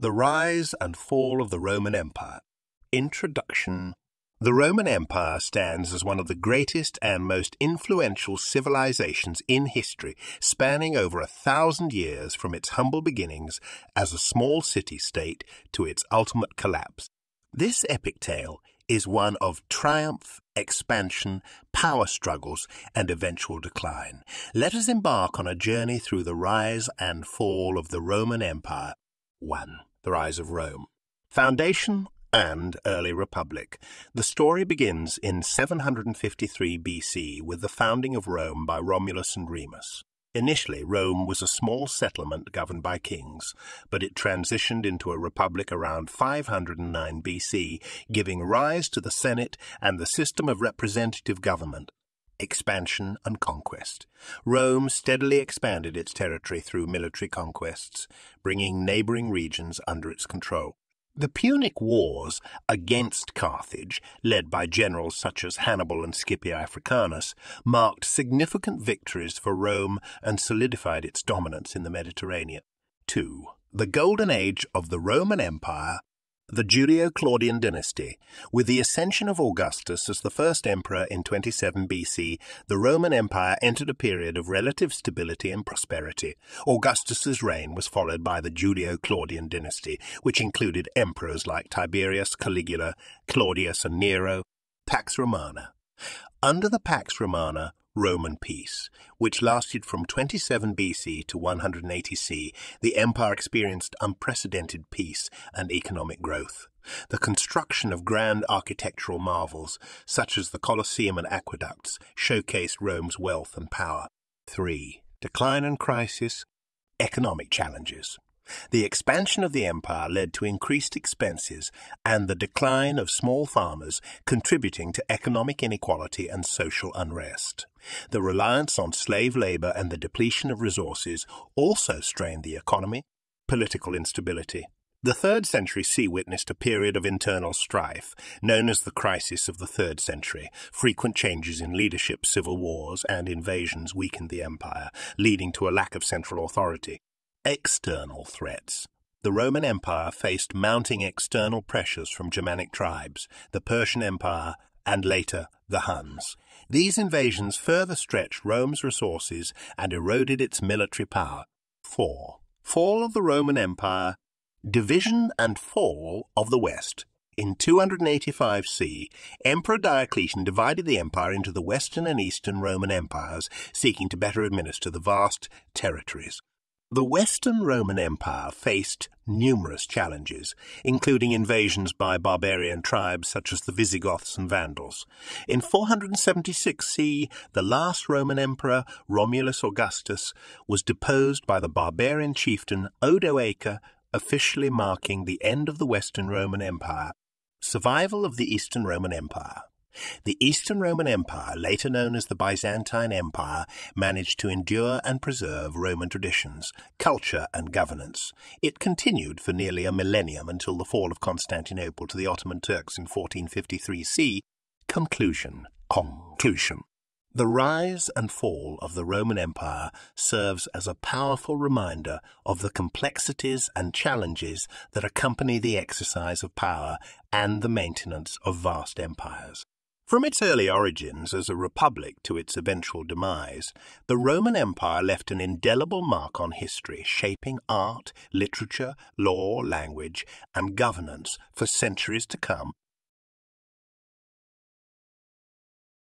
The Rise and Fall of the Roman Empire. Introduction The Roman Empire stands as one of the greatest and most influential civilizations in history, spanning over a thousand years from its humble beginnings as a small city state to its ultimate collapse. This epic tale is one of triumph, expansion, power struggles, and eventual decline. Let us embark on a journey through the rise and fall of the Roman Empire. 1. The Rise of Rome. Foundation and Early Republic. The story begins in 753 BC with the founding of Rome by Romulus and Remus. Initially, Rome was a small settlement governed by kings, but it transitioned into a republic around 509 BC, giving rise to the Senate and the system of representative government expansion and conquest. Rome steadily expanded its territory through military conquests, bringing neighboring regions under its control. The Punic Wars against Carthage, led by generals such as Hannibal and Scipio Africanus, marked significant victories for Rome and solidified its dominance in the Mediterranean. 2. The Golden Age of the Roman Empire the Julio-Claudian dynasty. With the ascension of Augustus as the first emperor in 27 BC, the Roman Empire entered a period of relative stability and prosperity. Augustus's reign was followed by the Julio-Claudian dynasty, which included emperors like Tiberius, Caligula, Claudius, and Nero. Pax Romana. Under the Pax Romana, Roman peace, which lasted from 27 BC to 180 C, the empire experienced unprecedented peace and economic growth. The construction of grand architectural marvels, such as the Colosseum and aqueducts, showcased Rome's wealth and power. 3. Decline and crisis, economic challenges. The expansion of the empire led to increased expenses and the decline of small farmers, contributing to economic inequality and social unrest. The reliance on slave labor and the depletion of resources also strained the economy, political instability. The third century C witnessed a period of internal strife, known as the Crisis of the Third Century. Frequent changes in leadership, civil wars, and invasions weakened the empire, leading to a lack of central authority. External threats. The Roman Empire faced mounting external pressures from Germanic tribes, the Persian Empire, and later the Huns. These invasions further stretched Rome's resources and eroded its military power. 4. Fall of the Roman Empire, division and fall of the West. In 285 C, Emperor Diocletian divided the empire into the Western and Eastern Roman empires, seeking to better administer the vast territories. The Western Roman Empire faced numerous challenges, including invasions by barbarian tribes such as the Visigoths and Vandals. In 476 C, the last Roman emperor, Romulus Augustus, was deposed by the barbarian chieftain Odoacer, officially marking the end of the Western Roman Empire. Survival of the Eastern Roman Empire. The Eastern Roman Empire, later known as the Byzantine Empire, managed to endure and preserve Roman traditions, culture, and governance. It continued for nearly a millennium until the fall of Constantinople to the Ottoman Turks in 1453 C. Conclusion. Conclusion. The rise and fall of the Roman Empire serves as a powerful reminder of the complexities and challenges that accompany the exercise of power and the maintenance of vast empires. From its early origins as a republic to its eventual demise, the Roman Empire left an indelible mark on history, shaping art, literature, law, language, and governance for centuries to come.